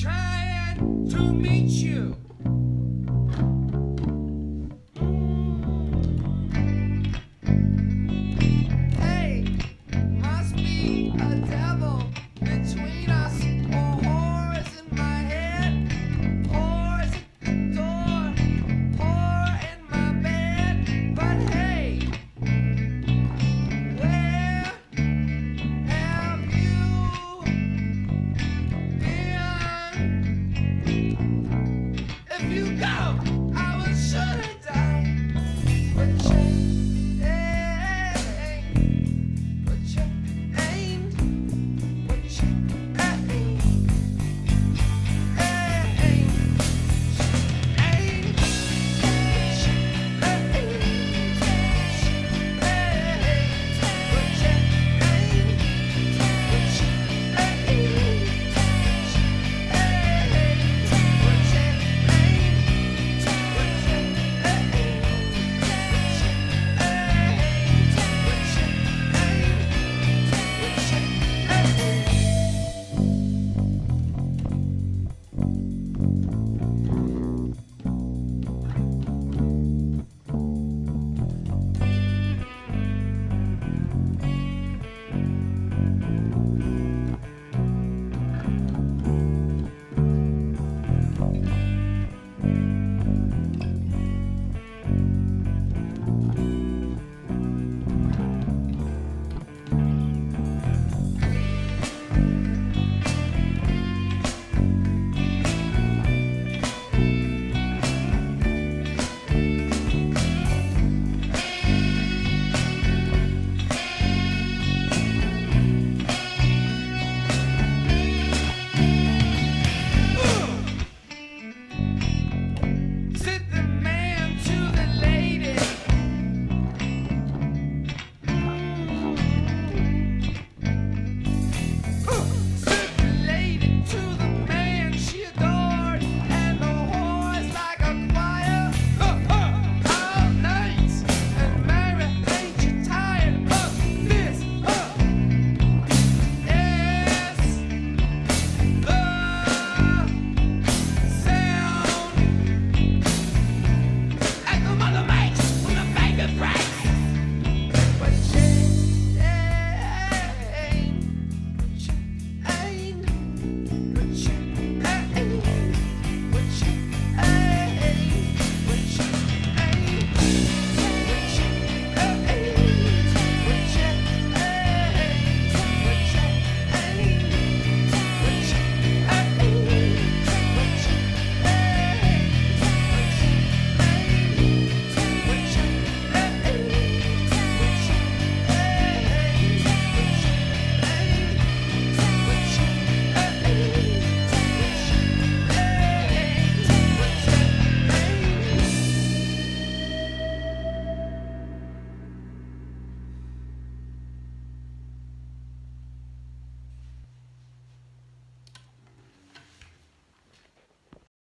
trying to meet you.